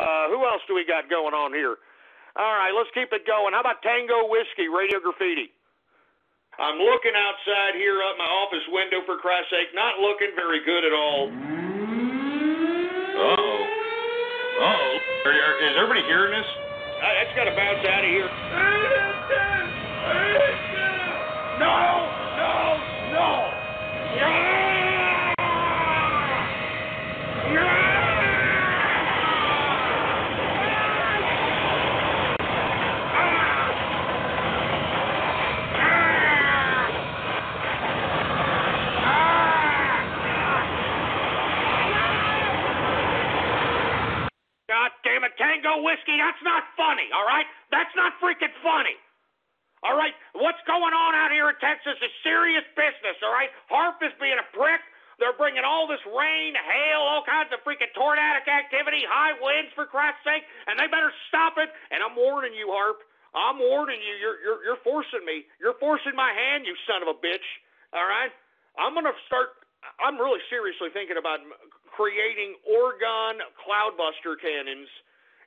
Uh, who else do we got going on here? All right, let's keep it going. How about Tango Whiskey, Radio Graffiti? I'm looking outside here up my office window, for Christ's sake, not looking very good at all. Uh-oh. Uh-oh. Are, are, is everybody hearing this? Uh, that's got to bounce out of here. No! No! No! God Tango Whiskey, that's not funny, all right? That's not freaking funny. All right, what's going on out here in Texas is serious business, all right? HAARP is being a prick. They're bringing all this rain, hail, all kinds of freaking tornadic activity, high winds, for Christ's sake, and they better stop it. And I'm warning you, HAARP. I'm warning you. You're, you're, you're forcing me. You're forcing my hand, you son of a bitch. All right? I'm going to start. I'm really seriously thinking about creating Orgone cloudbuster cannons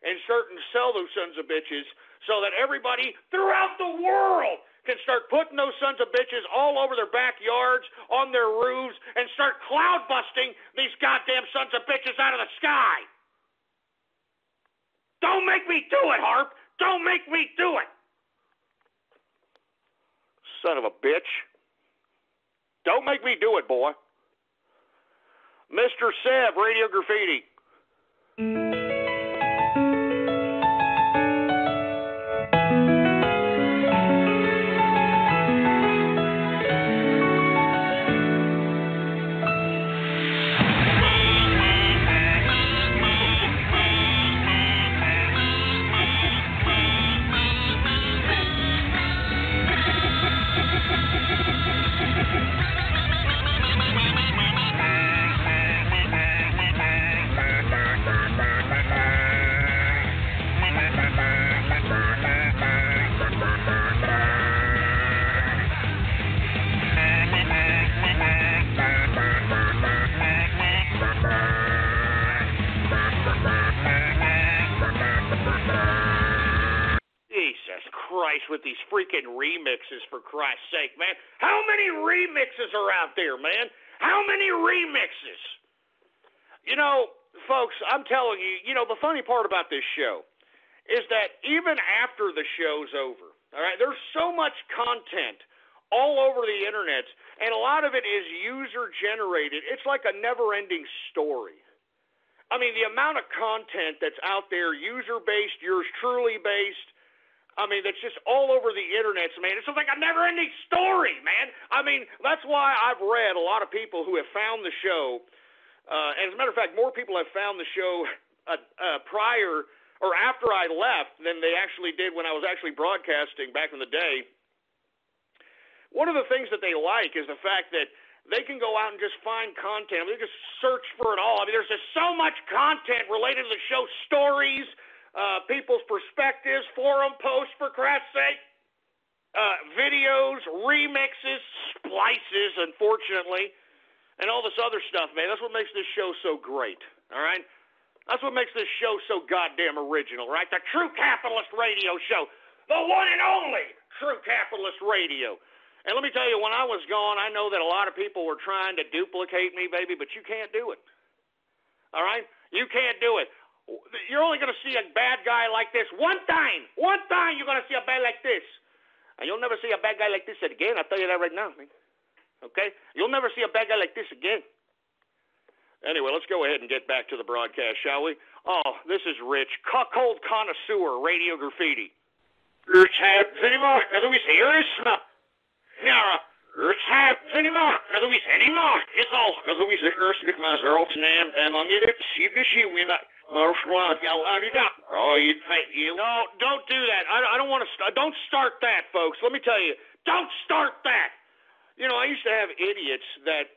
and starting to sell those sons of bitches so that everybody throughout the world can start putting those sons of bitches all over their backyards, on their roofs, and start cloud busting these goddamn sons of bitches out of the sky. Don't make me do it, HAARP. Don't make me do it. Son of a bitch. Don't make me do it, boy. Mr. Sev, Radio Graffiti. Freaking remixes, for Christ's sake, man. How many remixes are out there, man? How many remixes? You know, folks, I'm telling you, you know, the funny part about this show is that even after the show's over, all right, there's so much content all over the internet, and a lot of it is user generated. It's like a never ending story. I mean, the amount of content that's out there, user based, yours truly based, I mean, that's just all over the internet, man. It's like a never ending story, man. I mean, that's why I've read a lot of people who have found the show. Uh, and as a matter of fact, more people have found the show uh, uh, prior or after I left than they actually did when I was actually broadcasting back in the day. One of the things that they like is the fact that they can go out and just find content. They just search for it all. I mean, there's just so much content related to the show, stories, uh, people's perspectives, forum posts, for Christ's sake, uh, videos, remixes, splices, unfortunately, and all this other stuff, man. That's what makes this show so great, all right? That's what makes this show so goddamn original, right? The True Capitalist Radio Show, the one and only True Capitalist Radio. And let me tell you, when I was gone, I know that a lot of people were trying to duplicate me, baby, but you can't do it. All right? You can't do it. You're only going to see a bad guy like this one time. One time you're going to see a bad like this. And you'll never see a bad guy like this again. I'll tell you that right now. Man. Okay? You'll never see a bad guy like this again. Anyway, let's go ahead and get back to the broadcast, shall we? Oh, this is Rich, cold connoisseur, radio graffiti. It's anymore. As we say, is Nara. It's anymore. As we say, anymore. It's all. As we say, here's with my girl's name, and I'm going to see this you win that. Oh, you think you? No, don't do that. I, I don't want to. St- don't start that, folks. Let me tell you. Don't start that. You know, I used to have idiots that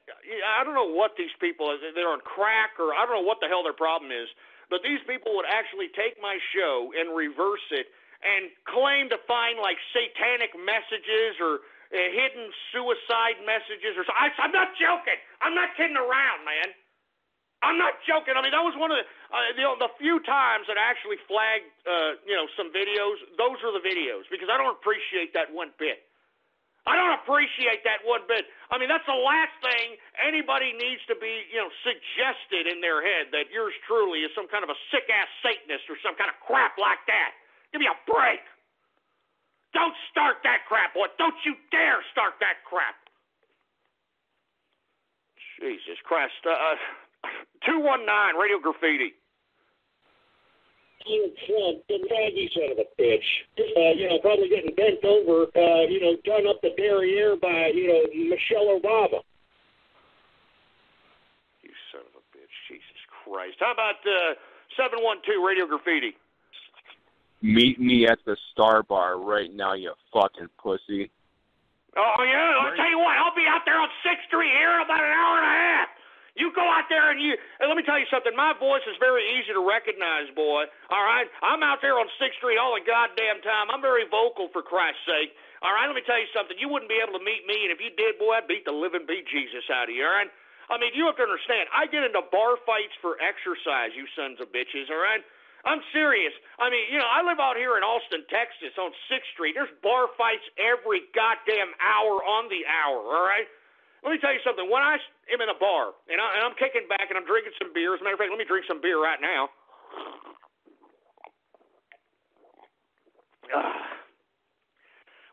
I don't know what these people they're on crack or I don't know what the hell their problem is, but these people would actually take my show and reverse it and claim to find like satanic messages or uh, hidden suicide messages or so. I, I'm not joking. I'm not kidding around, man. I'm not joking. I mean, that was one of the uh, you the few times that I actually flagged uh, you know some videos. Those are the videos because I don't appreciate that one bit. I don't appreciate that one bit. I mean, that's the last thing anybody needs to be, you know, suggested in their head that yours truly is some kind of a sick ass Satanist or some kind of crap like that. Give me a break. Don't start that crap, boy. Don't you dare start that crap. Jesus Christ. Uh, 219 Radio Graffiti you Trump, the faggy son of a bitch. Uh, you know, probably getting bent over, uh, you know, done up the derriere by, you know, Michelle Obama. You son of a bitch. Jesus Christ. How about uh, 712 Radio Graffiti? Meet me at the Star Bar right now, you fucking pussy. Oh, yeah? I'll tell you what, I'll be out there on 6th Street here in about an hour and a half. You go out there and you, and let me tell you something. My voice is very easy to recognize, boy. All right, I'm out there on Sixth Street all the goddamn time. I'm very vocal, for Christ's sake. All right, let me tell you something. You wouldn't be able to meet me, and if you did, boy, I'd beat the living beat Jesus out of you. All right. I mean, you have to understand. I get into bar fights for exercise, you sons of bitches. All right. I'm serious. I mean, you know, I live out here in Austin, Texas, on Sixth Street. There's bar fights every goddamn hour on the hour. All right. Let me tell you something. When I am in a bar and, I, and I'm kicking back and I'm drinking some beer, as a matter of fact, let me drink some beer right now.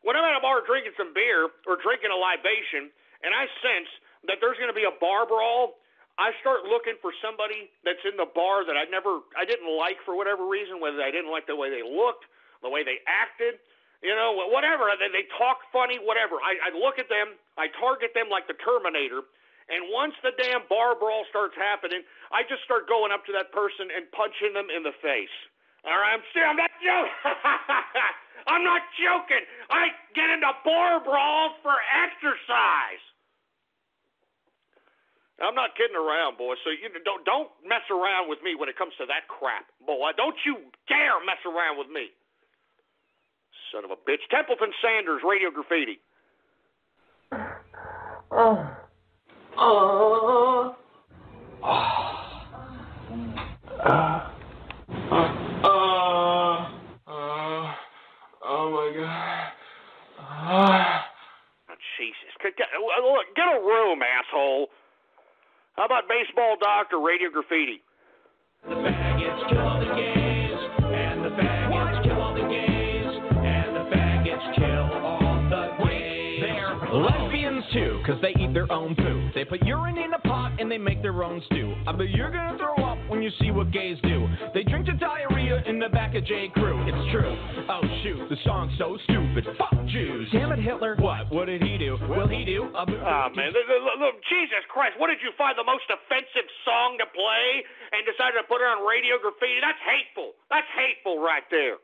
When I'm at a bar drinking some beer or drinking a libation, and I sense that there's going to be a bar brawl, I start looking for somebody that's in the bar that I never, I didn't like for whatever reason, whether I didn't like the way they looked, the way they acted, you know, whatever. They, they talk funny, whatever. I, I look at them, I target them like the Terminator, and once the damn bar brawl starts happening, I just start going up to that person and punching them in the face. All right, I'm still, I'm not joking. I'm not joking. I get into bar brawls for exercise. I'm not kidding around, boy. So you don't don't mess around with me when it comes to that crap, boy. Don't you dare mess around with me. Son of a bitch. Templeton Sanders, Radio Graffiti. Oh. Oh. Uh, uh, uh, oh my god. Oh, Jesus. Get, get a room, asshole. How about Baseball Doctor, Radio Graffiti? The faggots kill too, cause they eat their own poo. They put urine in a pot and they make their own stew. I bet you're gonna throw up when you see what gays do. They drink to diarrhea in the back of J. Crew. It's true. Oh shoot, the song's so stupid. Fuck Jews. Damn it, Hitler. What? What did he do? Will he do? Oh uh, man, look, Jesus Christ! What did you find the most offensive song to play and decided to put it on Radio Graffiti? That's hateful. That's hateful right there.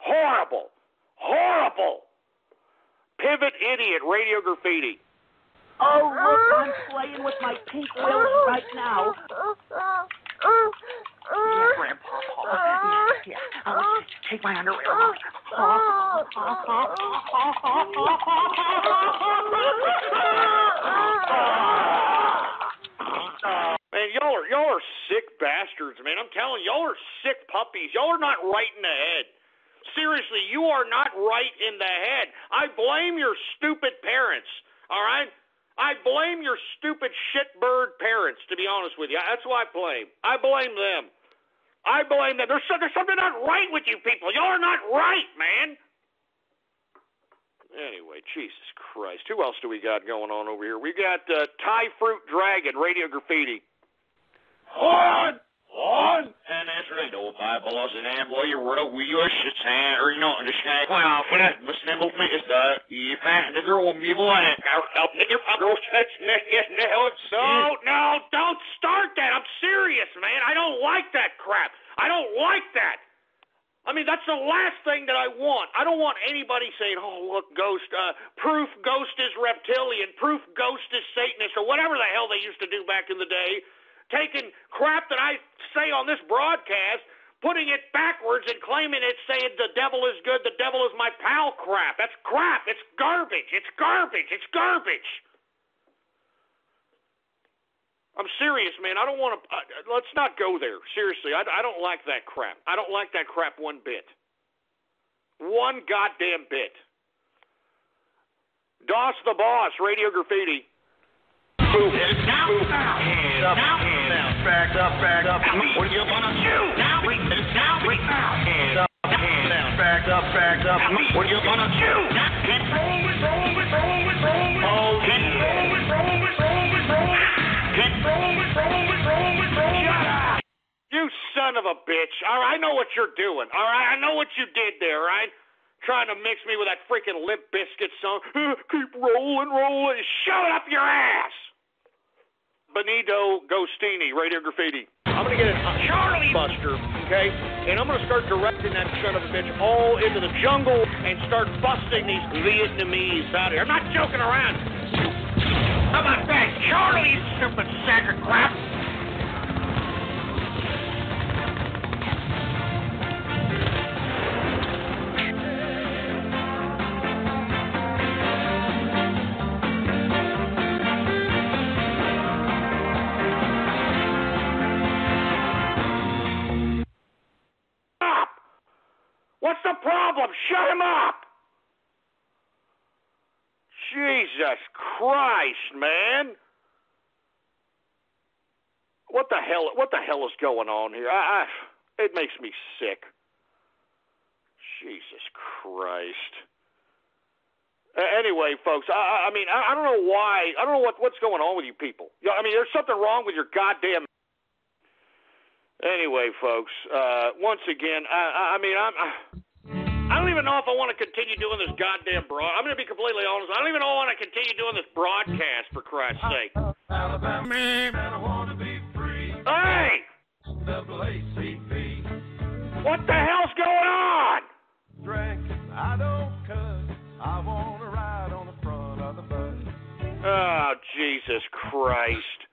Horrible. Horrible. Pivot idiot. Radio Graffiti. Oh, look, I'm playing with my pink wheels right now. Yeah, Grandpa. Yeah, yeah. I'll take my underwear off. Man, y'all are y'all are sick bastards, man. I'm telling you, y'all are sick puppies. Y'all are not right in the head. Seriously, you are not right in the head. I blame your stupid parents. All right? I blame your stupid shitbird parents, to be honest with you. That's who I blame. I blame them. I blame them. There's, there's something not right with you people. Y'all are not right, man. Anyway, Jesus Christ. Who else do we got going on over here? We got uh, Thai Fruit Dragon, Radio Graffiti. What? What? And that's right, old Bible and and you wrote we wish it's hand or you know understand. Well, for that must never me is that you find the girl will be blind. I'll pick your girl touch No, no, don't start that. I'm serious, man. I don't like that crap. I don't like that. I mean, that's the last thing that I want. I don't want anybody saying, "Oh, look, Ghost, uh, proof Ghost is reptilian, proof Ghost is Satanist, or whatever the hell they used to do back in the day." Taking crap that I say on this broadcast, putting it backwards and claiming it's saying the devil is good, the devil is my pal crap. That's crap. It's garbage. It's garbage. It's garbage. I'm serious, man. I don't want to. Uh, let's not go there. Seriously, I, I don't like that crap. I don't like that crap one bit. One goddamn bit. Doss the boss, Radio Graffiti. Move it now, now, back up, back up. What are you gonna do? Now, wait, now, wait, now, hands up, hands up, back up, back up. What are you gonna do? Now, keep rolling, rolling, rolling, rolling. Oh, keep rolling, rolling, rolling, rolling. Keep rolling, rolling, rolling, rolling. You son of a bitch. All right, I know what you're doing. All right, I know what you did there, right? Trying to mix me with that freaking Limp Bizkit song. Keep rolling, rolling. Shut up your ass. Benito Gostini, Radio Graffiti. I'm going to get a uh, Charlie Buster, okay? And I'm going to start directing that son of a bitch all into the jungle and start busting these Vietnamese out here. I'm not joking around. How about that, Charlie, stupid sack of crap? Problem? Shut him up. Jesus Christ, man. What the hell what the hell is going on here? I, I it makes me sick. Jesus Christ. Uh, anyway, folks, I, I- mean, I, I don't know why. I don't know what what's going on with you people. Yeah, I mean, there's something wrong with your goddamn Anyway, folks, uh, once again, I, I, I mean, I'm, I, I don't even know if I want to continue doing this goddamn broad. I'm going to be completely honest. I don't even know if I want to continue doing this broadcast, for Christ's sake. Hey! W-A-C-P. What the hell's going on? I don't cuss. I want to ride on the front of the bus. Oh, Jesus Christ.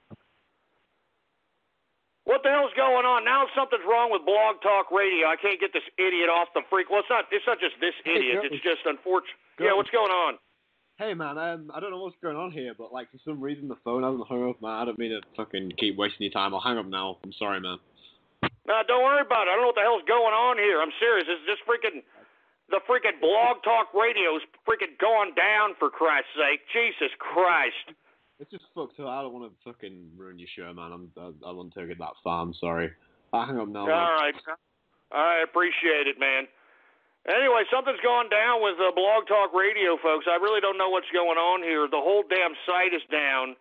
What the hell's going on? Now something's wrong with Blog Talk Radio. I can't get this idiot off the freak. Well, it's not. It's not just this idiot. Joe. It's just unfortunate. Yeah, what's going on? Hey man, um, I don't know what's going on here, but like for some reason the phone hasn't hung up, man. I don't mean to fucking keep wasting your time. I'll hang up now. I'm sorry, man. No, don't worry about it. I don't know what the hell's going on here. I'm serious. It's just freaking the freaking Blog Talk Radio's freaking going down for Christ's sake. Jesus Christ. It's just fucked up. I don't want to fucking ruin your show, man. I'm, I, I won't take it that far. I'm sorry. I'll hang up now. man. All right. I appreciate it, man. Anyway, something's gone down with uh, Blog Talk Radio, folks. I really don't know what's going on here. The whole damn site is down.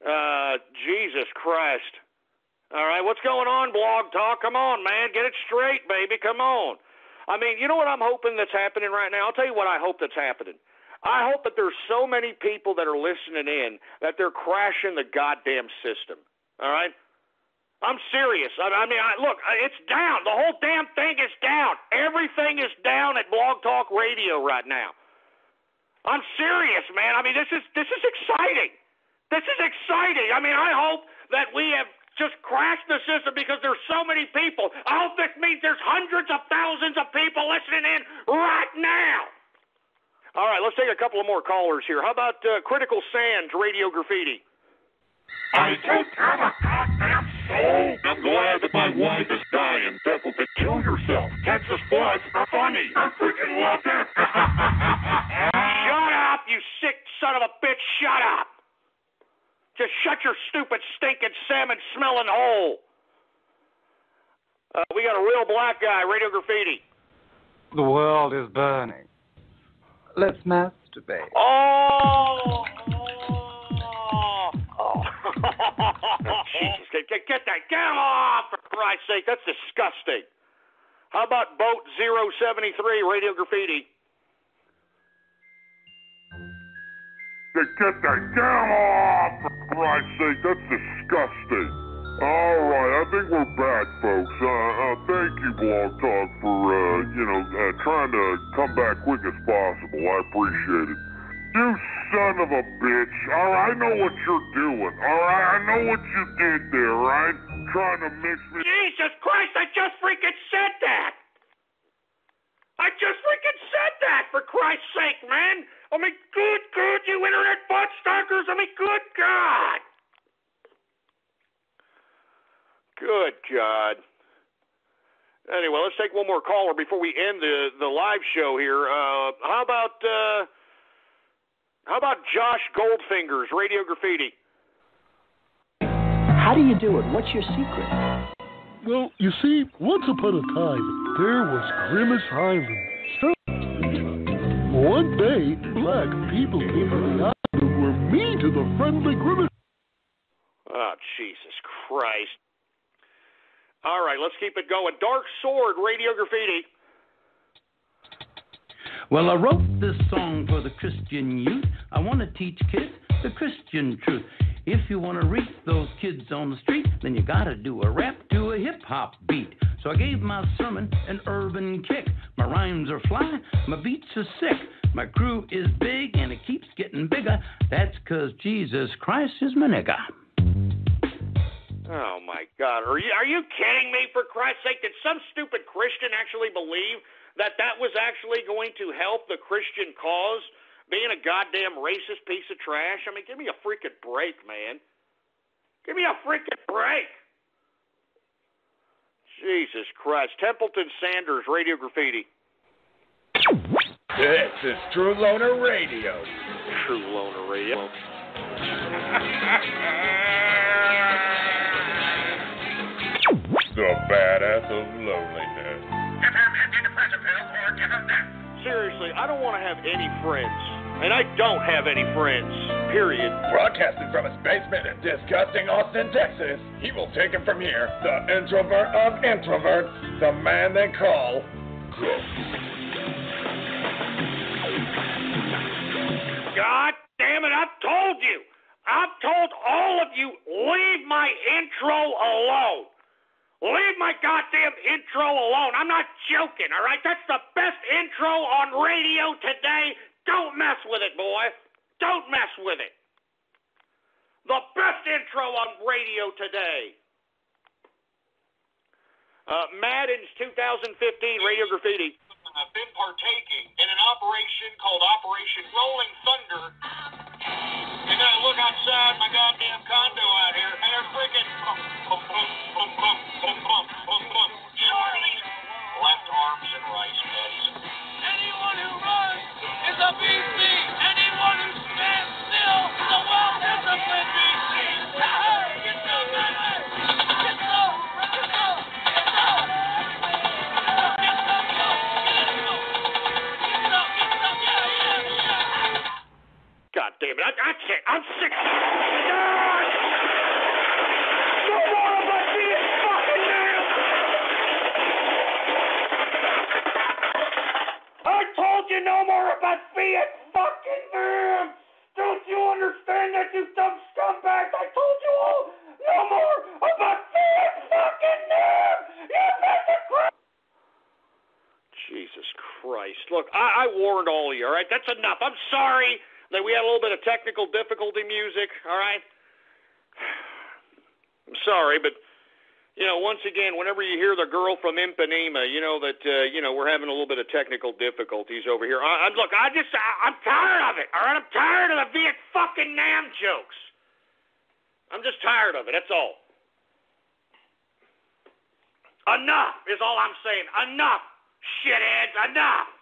Uh, Jesus Christ. All right, what's going on, Blog Talk? Come on, man. Get it straight, baby. Come on. I mean, you know what I'm hoping that's happening right now? I'll tell you what I hope that's happening. I hope that there's so many people that are listening in that they're crashing the goddamn system. All right? I'm serious. I, I mean, I, look, it's down. The whole damn thing is down. Everything is down at Blog Talk Radio right now. I'm serious, man. I mean, this is this is exciting. This is exciting. I mean, I hope that we have just crashed the system because there's so many people. I hope this means there's hundreds of thousands of people listening in right now. All right, let's take a couple of more callers here. How about uh, Critical Sands Radio Graffiti? I don't have a goddamn soul. I'm glad that my wife is dying. Devil to kill yourself. Texas Bloods are funny. I freaking love it. Shut up, you sick son of a bitch. Shut up. Just shut your stupid, stinking, salmon smelling hole. Uh, we got a real black guy, Radio Graffiti. The world is burning. Let's masturbate. Oh! Oh! oh. Jesus, get, get, get that. Get off, for Christ's sake. That's disgusting. How about Boat 073, Radio Graffiti? Get, get that down off, for Christ's sake. That's disgusting. All right, I think we're back, folks. Uh, uh, thank you, Blog Talk, for, uh, you know, uh, trying to come back quick as possible. I appreciate it. You son of a bitch. All right, I know what you're doing. All right, I know what you did there, right? Trying to mix me. Jesus Christ, I just freaking said that! I just freaking said that, for Christ's sake, man! I mean, good, good, you internet butt stockers! I mean, good God! Good God. Anyway, let's take one more caller before we end the the live show here. Uh, how about uh, how about Josh Goldfingers, Radio Graffiti? How do you do it? What's your secret? Well, you see, once upon a time, there was Grimace Island. One day, black people came to the island and were mean to the friendly Grimace. Oh, Jesus Christ. All right, let's keep it going. Dark Sword, Radio Graffiti. Well, I wrote this song for the Christian youth. I want to teach kids the Christian truth. If you want to reach those kids on the street, then you got to do a rap to a hip hop beat. So I gave my sermon an urban kick. My rhymes are fly, my beats are sick. My crew is big and it keeps getting bigger. That's 'cause Jesus Christ is my nigga. Oh my God, are you are you kidding me? For Christ's sake, did some stupid Christian actually believe that that was actually going to help the Christian cause? Being a goddamn racist piece of trash. I mean, give me a freaking break, man. Give me a freaking break. Jesus Christ, Templeton Sanders, Radio Graffiti. This is True Loner Radio. True Loner Radio. The badass of loneliness. Seriously, I don't want to have any friends. And I don't have any friends. Period. Broadcasting from his basement in disgusting Austin, Texas, he will take it from here. The introvert of introverts, the man they call Chris. God damn it, I've told you. I've told all of you, leave my intro alone. Leave my goddamn intro alone. I'm not joking, all right? That's the best intro on radio today. Don't mess with it, boy. Don't mess with it. The best intro on radio today. Uh, Madden's 2015 Radio Graffiti have been partaking in an operation called Operation Rolling Thunder. And then I look outside my goddamn condo out here, and they're freaking boom, left arms and rice beds. Anyone who runs is a beast. God. I, I can't. I'm sick. No more of us fucking nailed. I told you no more about being fucking them. Don't you understand that, you dumb scumbags? I told you all. No more about being fucking them. You piece of. Jesus Christ. Look, I, I warned all of you, all right? That's enough. I'm sorry we had a little bit of technical difficulty music, all right? I'm sorry, but you know, once again, whenever you hear the girl from Ipanema, you know that uh, you know we're having a little bit of technical difficulties over here. I, I, look, I just I, I'm tired of it. All right, I'm tired of the Viet fucking Nam jokes. I'm just tired of it. That's all. Enough is all I'm saying. Enough, shitheads. Enough.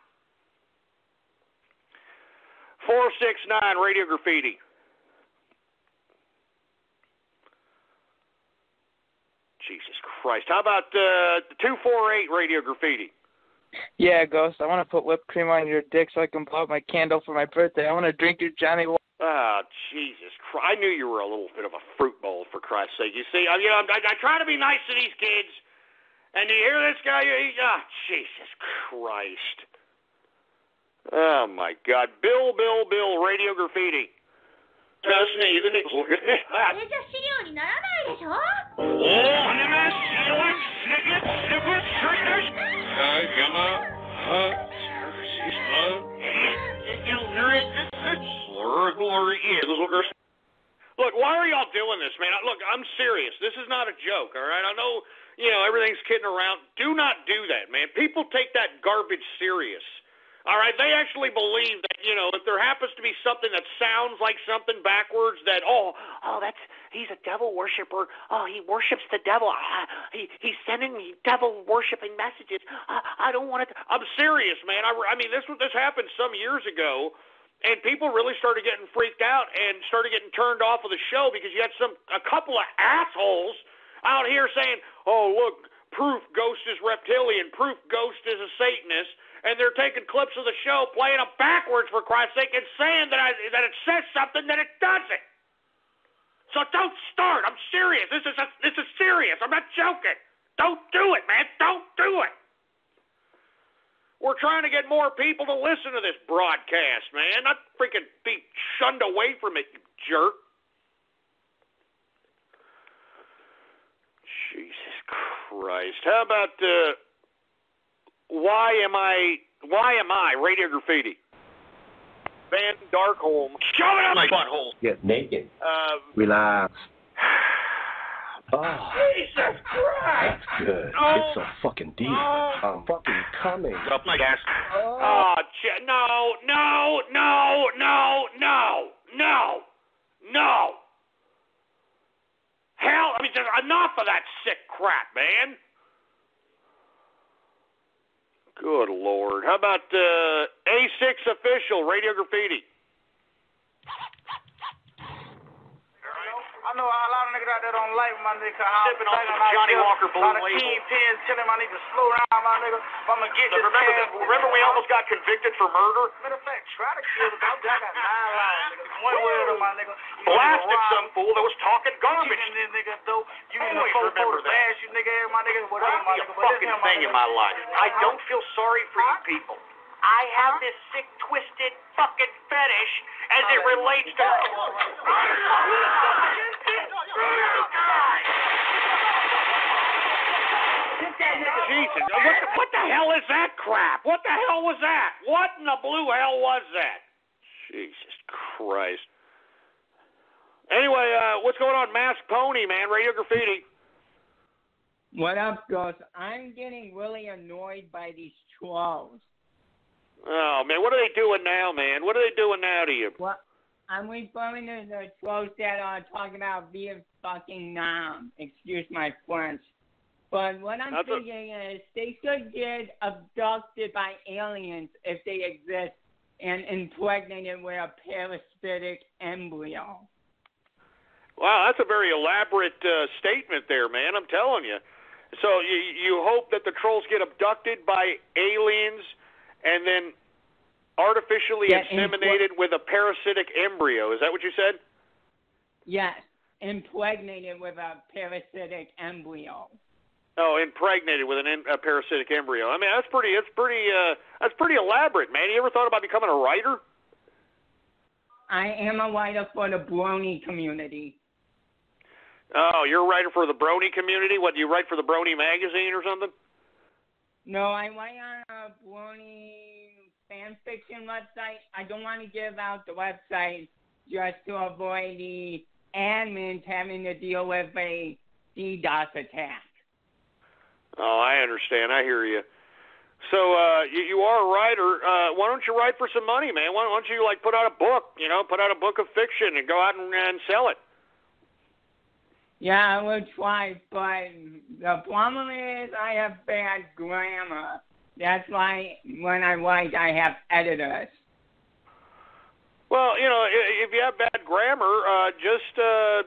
Four six nine Radio Graffiti. Jesus Christ. How about uh, 248 Radio Graffiti? Yeah, Ghost. I want to put whipped cream on your dick so I can blow out my candle for my birthday. I want to drink your Johnnie Walker. Oh, Jesus Christ. I knew you were a little bit of a fruit bowl, for Christ's sake. You see, I, you know, I, I try to be nice to these kids, and you hear this guy, he, oh, Jesus Christ. Oh, my God. Bill, Bill, Bill, Radio Graffiti. Just me, the nickel. これじゃ資料にならないでしょ Look, why are y'all doing this, man? Look, I'm serious. This is not a joke, all right? I know, you know, everything's kidding around. Do not do that, man. People take that garbage serious. All right, they actually believe that you know if there happens to be something that sounds like something backwards, that oh oh that's he's a devil worshiper. Oh he worships the devil. Ah, he he's sending me devil worshiping messages. I, I don't want it. I'm serious, man. I, I mean this was this happened some years ago, and people really started getting freaked out and started getting turned off of the show because you had some a couple of assholes out here saying, oh look, proof Ghost is reptilian, proof Ghost is a Satanist and they're taking clips of the show, playing them backwards for Christ's sake, and saying that I, that it says something that it doesn't. So don't start. I'm serious. This is a, this is serious. I'm not joking. Don't do it, man. Don't do it. We're trying to get more people to listen to this broadcast, man. Not freaking be shunned away from it, you jerk. Jesus Christ. How about uh why am I why am I radio graffiti? Van Darkholm. Shove it up my butthole. Get naked. Uh, Relax. Oh, Jesus Christ! that's good. Oh. It's a fucking deal. I'm fucking coming. Up my gas. Oh, ch- no, no, no, no, no, no, no. Hell, I mean, just enough of that sick crap, man. Good Lord. How about uh, A6 official Radio Graffiti? I know a lot of niggas out there don't like my nigga. How Sipping I'm on some Johnnie. Walker A lot of Blue Label. kingpins telling my niggas slow down, my nigga. If I'm gonna get So this remember, the, remember we almost got convicted for murder? Matter of fact, try to kill the dog. I got nine lives, nigga. One word of my nigga. You Blasted nigga some fool that was talking garbage. You this nigga though. You need to phone remember to that. bash you nigga, my nigga, whatever, my nigga. Fucking this him, my thing in nigga. my life. I don't feel sorry for you people. I have this sick, twisted fucking fetish as it relates to. Jesus, what the, what the hell is that crap? What the hell was that? What in the blue hell was that? Jesus Christ. Anyway, uh, what's going on, Mask Pony, man? Radio Graffiti. What up, Ghost? I'm getting really annoyed by these trolls. Oh man, what are they doing now, man? What are they doing now to you? What? I'm referring to the trolls that are talking about being fucking nom. Excuse my French. But what I'm That's a- thinking is they should get abducted by aliens if they exist and impregnated with a parasitic embryo. Wow, that's a very elaborate uh, statement there, man. I'm telling you. So you you hope that the trolls get abducted by aliens and then artificially Yeah, inseminated with a parasitic embryo. Is that what you said? Yes, impregnated with a parasitic embryo. Oh, impregnated with an a parasitic embryo. I mean, that's pretty. That's pretty. Uh, that's pretty elaborate, man. You ever thought about becoming a writer? I am a writer for the Brony community. Oh, you're a writer for the Brony community. What do you write for the Brony magazine or something? No, I write on a Brony fan fiction website. I don't want to give out the website just to avoid the admins having to deal with a DDoS attack. Oh, I understand. I hear you. So uh, you, you are a writer. Uh, why don't you write for some money, man? Why don't you like put out a book? You know, put out a book of fiction and go out and, and sell it. Yeah, I will try, but the problem is I have bad grammar. That's why when I write, I have editors. Well, you know, if you have bad grammar, uh, just uh,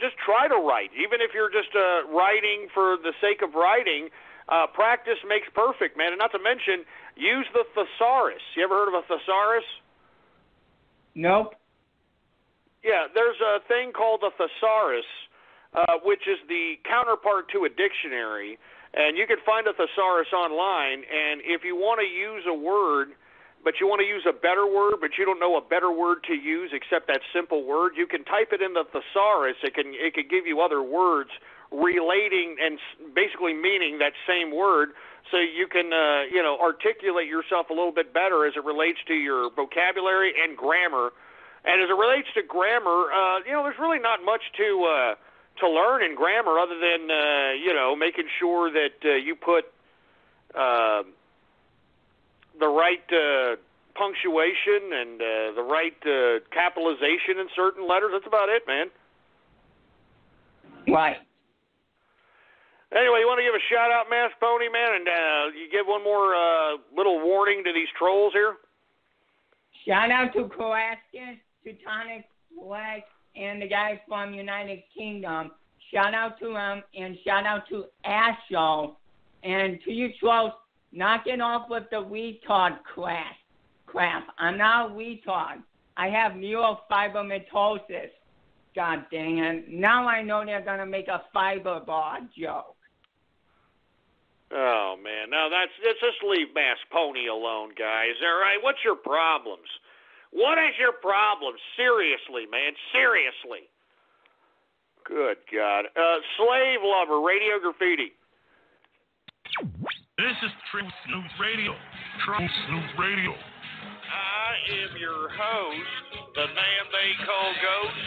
just try to write. Even if you're just uh, writing for the sake of writing, uh, practice makes perfect, man. And not to mention, use the thesaurus. You ever heard of a thesaurus? Nope. Yeah, there's a thing called a thesaurus, uh, which is the counterpart to a dictionary, and you can find a thesaurus online. And if you want to use a word, but you want to use a better word, but you don't know a better word to use except that simple word, you can type it in the thesaurus. It can it can give you other words relating and basically meaning that same word, so you can uh, you know articulate yourself a little bit better as it relates to your vocabulary and grammar. And as it relates to grammar, uh, you know, there's really not much to uh, to learn in grammar other than uh, you know making sure that uh, you put uh, the right uh, punctuation and uh, the right uh, capitalization in certain letters. That's about it, man. Right. Anyway, you want to give a shout out, Mass Pony Man, and uh, you give one more uh, little warning to these trolls here. Shout out to Coascus, Teutonic Flex, and the guys from United Kingdom. Shout out to them, and shout out to Ashel. And to you trolls, off with the retard crap. Crap. I'm not a retard. I have neurofibromatosis. God dang it. Now I know they're going to make a fiber bar joke. Oh man, now that's let's just leave Mass Pony alone, guys. All right, what's your problems? What is your problem? Seriously, man, seriously. Good God, uh, slave lover, radio graffiti. This is Truth News Radio. Truth News Radio. I am your host, the man they call Ghost.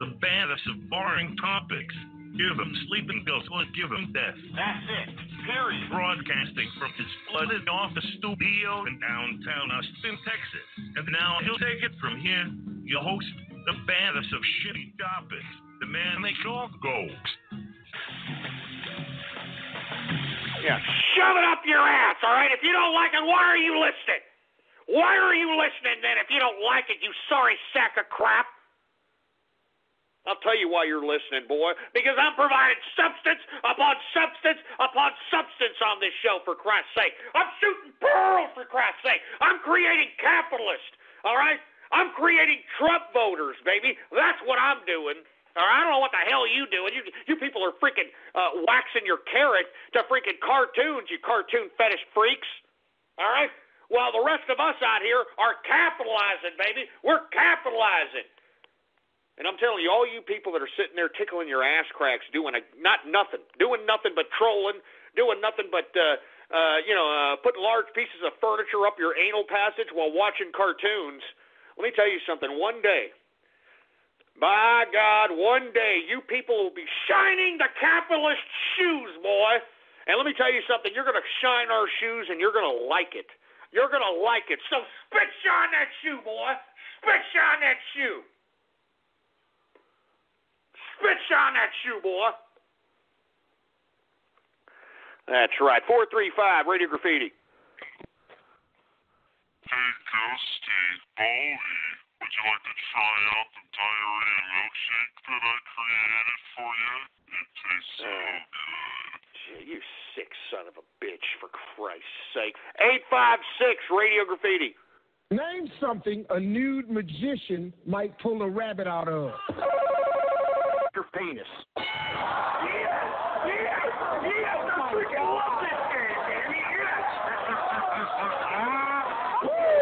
The baddest of boring topics. Give them sleeping pills, let's give them death. That's it. Period. Broadcasting from his flooded office studio in downtown Austin, Texas. And now he'll take it from here. Your host, the baddest of shitty topics. The man they call Ghost. Yeah, shove it up your ass, all right? If you don't like it, why are you listening? Why are you listening then if you don't like it, you sorry sack of crap? I'll tell you why you're listening, boy. Because I'm providing substance upon substance upon substance on this show, for Christ's sake. I'm shooting pearl, for Christ's sake. I'm creating capitalists, all right? I'm creating Trump voters, baby. That's what I'm doing. All right? I don't know what the hell you doing. You, you people are freaking uh, waxing your carrot to freaking cartoons, you cartoon fetish freaks. All right? While the rest of us out here are capitalizing, baby. We're capitalizing. And I'm telling you, all you people that are sitting there tickling your ass cracks, doing a, not nothing, doing nothing but trolling, doing nothing but uh, uh, you know, uh, putting large pieces of furniture up your anal passage while watching cartoons. Let me tell you something. One day, by God, one day you people will be shining the capitalist shoes, boy. And let me tell you something. You're going to shine our shoes, and you're going to like it. You're going to like it. So spit shine that shoe, boy. Spit shine that shoe. Spit shine that shoe, boy. That's right. 435 Radio Graffiti. Hey, Ghosty, Bowie, would you like to try out the diarrhea milkshake that I created for you? It tastes so oh. good. Gee, you sick son of a bitch, for Christ's sake. 856 Radio Graffiti. Name something a nude magician might pull a rabbit out of. Your penis.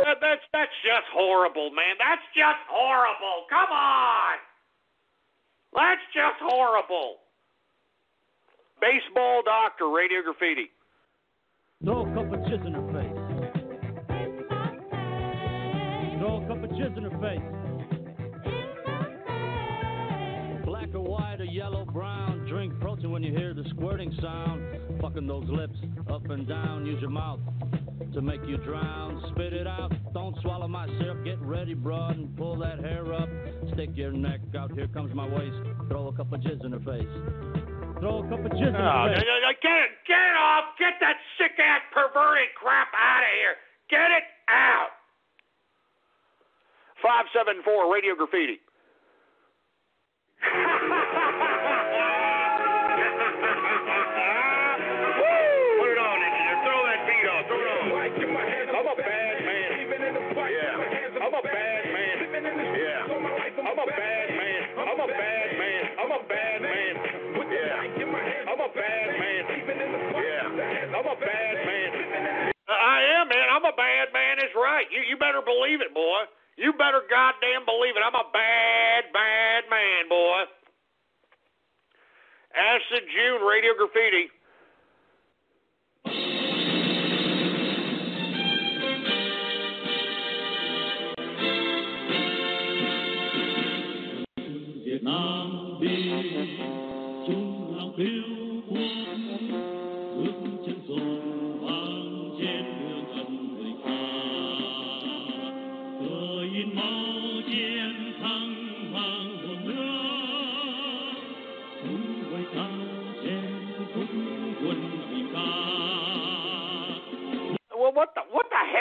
That, that's that's just horrible, man. That's just horrible. Come on. That's just horrible. Baseball doctor, Radio Graffiti. Throw a cup of jizz in her face. Throw a cup of jizz in her face. When you hear the squirting sound. Fucking those lips up and down. Use your mouth to make you drown. Spit it out. Don't swallow my syrup. Get ready, broad, and pull that hair up. Stick your neck out. Here comes my waist. Throw a cup of jizz in her face. Throw a cup of jizz in Oh, her no, face. get it, get it off. Get that sick ass perverted crap out of here. Get it out. 574 Radio Graffiti. better believe it, boy. You better goddamn believe it. I'm a bad, bad man, boy. Acid June Radio Graffiti.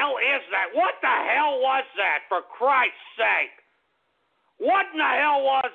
Hell is that? What the hell was that? For Christ's sake! What in the hell was